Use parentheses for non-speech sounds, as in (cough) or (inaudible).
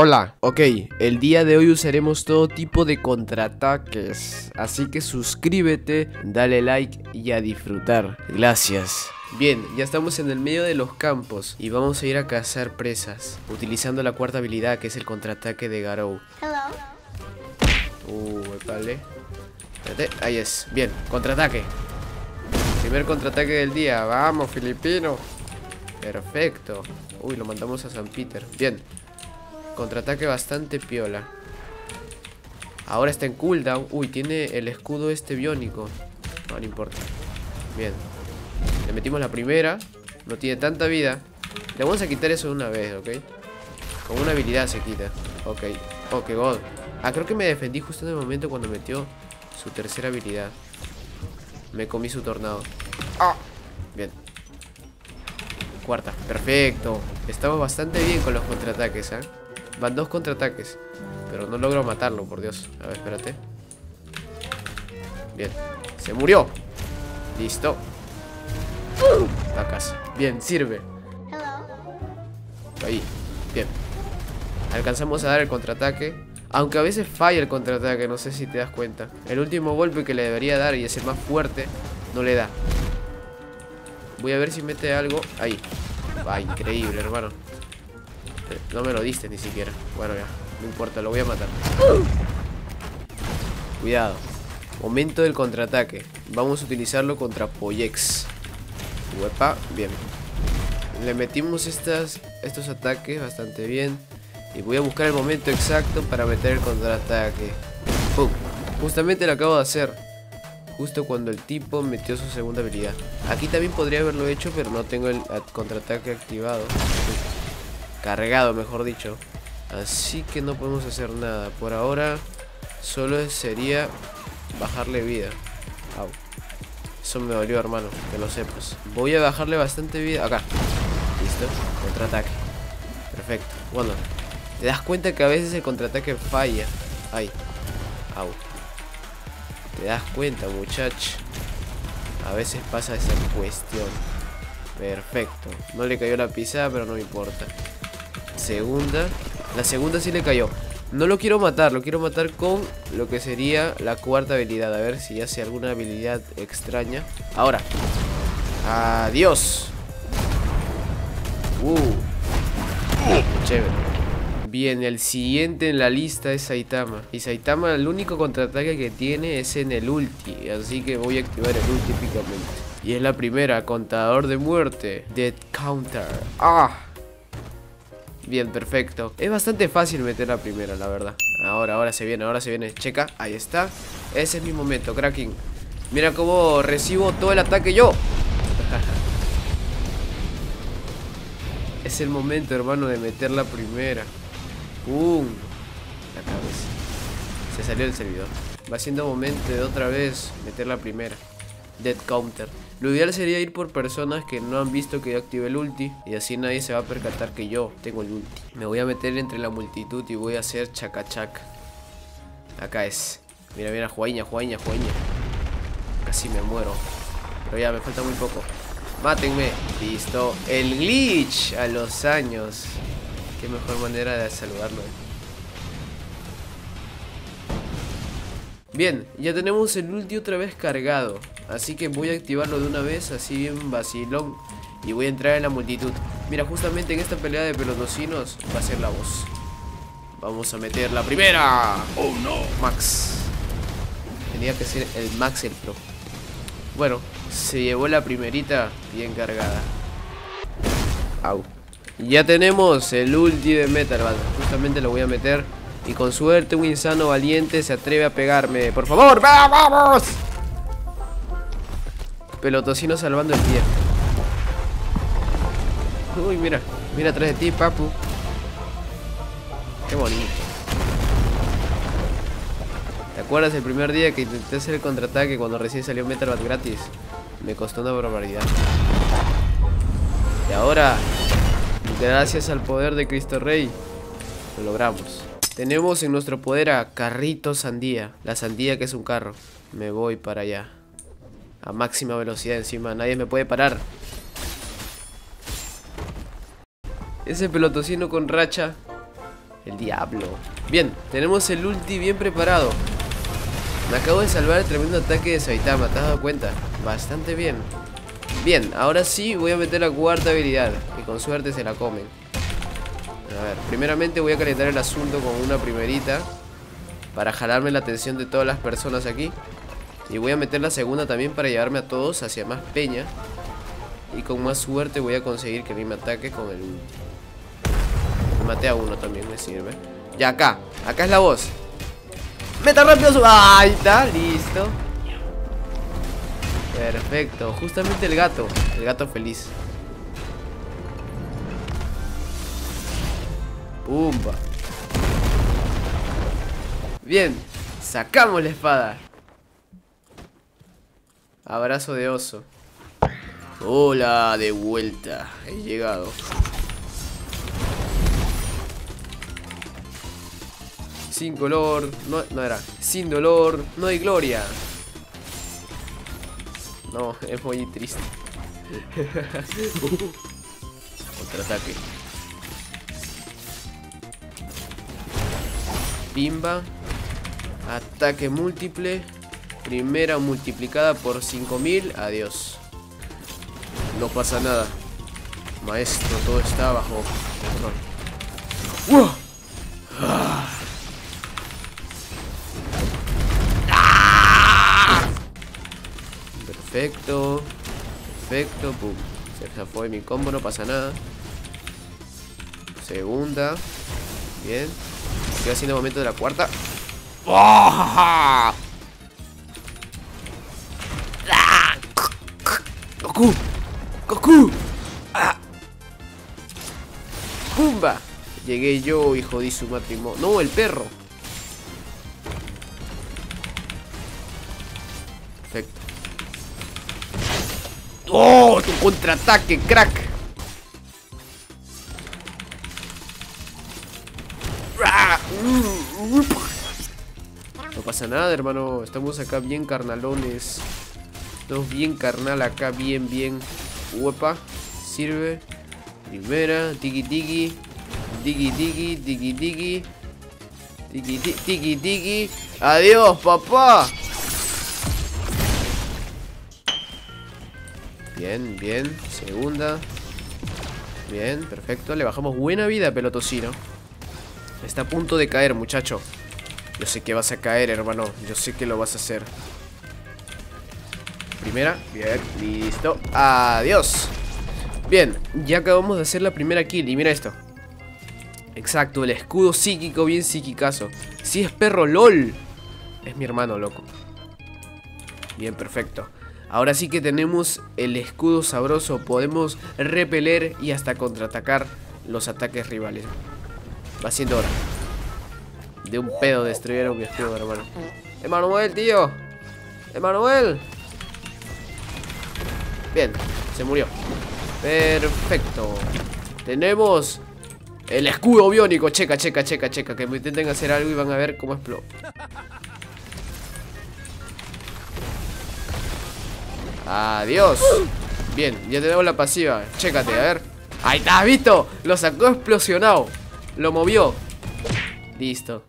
Hola, ok, el día de hoy usaremos todo tipo de contraataques, así que suscríbete, dale like y a disfrutar. Gracias. Bien, ya estamos en el medio de los campos y vamos a ir a cazar presas, utilizando la cuarta habilidad que es el contraataque de Garou. Uh, vale. Espérate, ahí es. Bien, contraataque. Primer contraataque del día. Vamos, filipino. Perfecto. Uy, lo mandamos a San Peter. Bien. Contraataque bastante piola. Ahora está en cooldown. Uy, tiene el escudo este biónico. No, no importa. Bien. Le metimos la primera. No tiene tanta vida. Le vamos a quitar eso de una vez, ¿ok? Con una habilidad se quita. Ok. Ok, God. Ah, creo que me defendí justo en el momento cuando metió su tercera habilidad. Me comí su tornado. Ah. Bien. Cuarta. Perfecto. Estamos bastante bien con los contraataques, ¿eh? Van dos contraataques. Pero no logro matarlo, por Dios. A ver, espérate. Bien. Se murió. Listo. La casa. Bien, sirve. Ahí. Bien. Alcanzamos a dar el contraataque. Aunque a veces falla el contraataque, no sé si te das cuenta. El último golpe que le debería dar y es el más fuerte, no le da. Voy a ver si mete algo. Ahí. Va, increíble, hermano. No me lo diste ni siquiera. Bueno, ya. No importa, lo voy a matar. Cuidado. Momento del contraataque. Vamos a utilizarlo contra Poyex. Huepa, bien. Le metimos estas, estos ataques bastante bien. Y voy a buscar el momento exacto para meter el contraataque. ¡Pum! Justamente lo acabo de hacer. Justo cuando el tipo metió su segunda habilidad. Aquí también podría haberlo hecho, pero no tengo el contraataque activado cargado, mejor dicho. Así que no podemos hacer nada. Por ahora solo sería bajarle vida. Eso me dolió, hermano, que lo sepas. Voy a bajarle bastante vida. Acá. Listo. Contraataque. Perfecto. Bueno, te das cuenta que a veces el contraataque falla. Ay. Au. Te das cuenta, muchacho. A veces pasa esa cuestión. Perfecto. No le cayó la pisada, pero no importa. Segunda. La segunda sí le cayó. No lo quiero matar, lo quiero matar con lo que sería la cuarta habilidad. A ver si hace alguna habilidad extraña. Ahora. Adiós. Uh. Chévere. Bien, el siguiente en la lista es Saitama. Y Saitama el único contraataque que tiene es en el ulti. Así que voy a activar el ulti típicamente. Y es la primera, contador de muerte. Dead Counter. ¡Ah! Bien, perfecto. Es bastante fácil meter la primera, la verdad. Ahora, ahora se viene, ahora se viene. Checa, ahí está. Ese es mi momento, cracking. Mira cómo recibo todo el ataque yo. (laughs) es el momento, hermano, de meter la primera. ¡Pum! La cabeza. Se salió el servidor. Va siendo momento de otra vez meter la primera. Dead Counter. Lo ideal sería ir por personas que no han visto que yo active el ulti y así nadie se va a percatar que yo tengo el ulti. Me voy a meter entre la multitud y voy a hacer chacachac. Acá es. Mira, mira, juaña, juaña, juaña. Casi me muero. Pero ya, me falta muy poco. Mátenme. Listo. El glitch a los años. Qué mejor manera de saludarlo. Bien, ya tenemos el ulti otra vez cargado. Así que voy a activarlo de una vez, así bien vacilón. Y voy a entrar en la multitud. Mira, justamente en esta pelea de pelotocinos va a ser la voz. Vamos a meter la primera. Oh no. Max. Tenía que ser el Max el Pro. Bueno, se llevó la primerita bien cargada. Au. Ya tenemos el ulti de Metal Justamente lo voy a meter. Y con suerte un insano valiente se atreve a pegarme. Por favor, vamos. Pelotocino salvando el pie. Uy, mira. Mira atrás de ti, papu. Qué bonito. ¿Te acuerdas el primer día que intenté hacer el contraataque cuando recién salió Metalbat gratis? Me costó una barbaridad. Y ahora, gracias al poder de Cristo Rey, lo logramos. Tenemos en nuestro poder a Carrito Sandía. La sandía que es un carro. Me voy para allá. A máxima velocidad encima. Nadie me puede parar. Ese pelotocino con racha. El diablo. Bien, tenemos el ulti bien preparado. Me acabo de salvar el tremendo ataque de Saitama, ¿te has dado cuenta? Bastante bien. Bien, ahora sí voy a meter la cuarta habilidad, que con suerte se la comen. A ver, primeramente voy a calentar el asunto con una primerita Para jalarme la atención de todas las personas aquí Y voy a meter la segunda también para llevarme a todos hacia más peña. Y con más suerte voy a conseguir que a mí me ataque con el... Mate a uno también me sirve. Ya acá, acá es la voz. Meta rápido su... Ahí está, listo Perfecto, justamente el gato. El gato feliz. Pumba. Bien, sacamos la espada. Abrazo de oso. Hola, de vuelta. He llegado. Sin color, no, no era. Sin dolor, no hay gloria. No, es muy triste. (laughs) Otro ataque. Pimba. Ataque múltiple. Primera multiplicada por 5000. Adiós. No pasa nada. Maestro, todo está bajo control. Perfecto. Perfecto. Pum. Se fue mi combo, no pasa nada. Segunda. Bien. Estoy haciendo momento de la cuarta. ¡Oh! ¡Goku! ¡Goku! ¡Ah! ¡Pumba! Llegué yo y jodí su matrimonio. No, el perro. Perfecto. ¡Oh! Tu contraataque, crack. No pasa nada, hermano. Estamos acá bien carnalones. Estamos bien carnal acá, bien, bien. Uepa. Sirve. Primera. Tiki tiki. Tiki tiki. Tiki tiki. Tiki tiki tiki. Adiós, papá. Bien, bien. Segunda. Bien, perfecto. Le bajamos buena vida, pelotocino. Está a punto de caer, muchacho. Yo sé que vas a caer, hermano. Yo sé que lo vas a hacer. Primera. Bien, listo. Adiós. Bien, ya acabamos de hacer la primera kill. Y mira esto. Exacto, el escudo psíquico, bien psíquicazo. Si es perro, LOL. Es mi hermano, loco. Bien, perfecto. Ahora sí que tenemos el escudo sabroso. Podemos repeler y hasta contraatacar los ataques rivales. Va siendo hora. De un pedo destruyeron mi escudo, hermano. Emanuel, tío. Emanuel. Bien, se murió. Perfecto. Tenemos el escudo biónico. Checa, checa, checa, checa. Que me intenten hacer algo y van a ver cómo explota. Adiós. Bien, ya tenemos la pasiva. Chécate, a ver. Ahí está, ¿visto? Lo sacó explosionado. Lo movió. Listo.